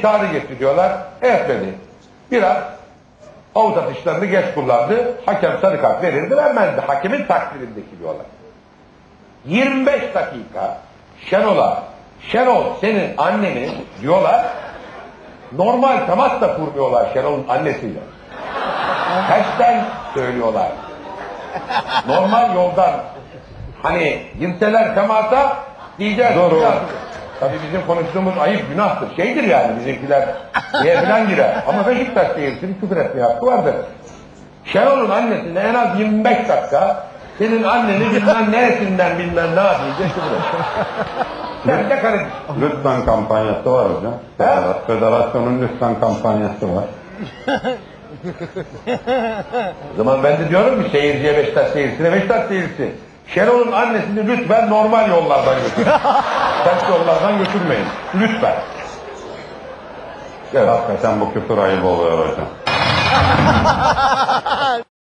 tahrik etti diyorlar. Etmedi. Biraz avuç atışlarını geç kullandı. Hakem sarı kart verirdi vermezdi. Hakemin takdirindeki bir olay. 25 dakika Şenol'a Şenol senin anneni diyorlar normal temas da kurmuyorlar Şenol'un annesiyle. Hashtag söylüyorlar. Normal yoldan hani girseler temasa diyeceğiz. Doğru. günah. Tabii bizim konuştuğumuz ayıp günahtır. Şeydir yani bizimkiler diye falan girer. Ama Beşiktaş seyircisinin küfür etmeye hakkı vardır. Şenol'un annesine en az 25 dakika senin anneni bilmem neresinden bilmem ne diye küfür et. Sen de kardeşim. Lütfen kampanyası var hocam. Federa- Federasyonun lütfen kampanyası var. O zaman ben de diyorum ki seyirciye Beşiktaş seyircisine Beşiktaş seyircisi. Şenol'un annesini lütfen normal yollardan götürün. Ters yollardan götürmeyin. Lütfen. Evet. Hakikaten bu küfür ayıp oluyor hocam.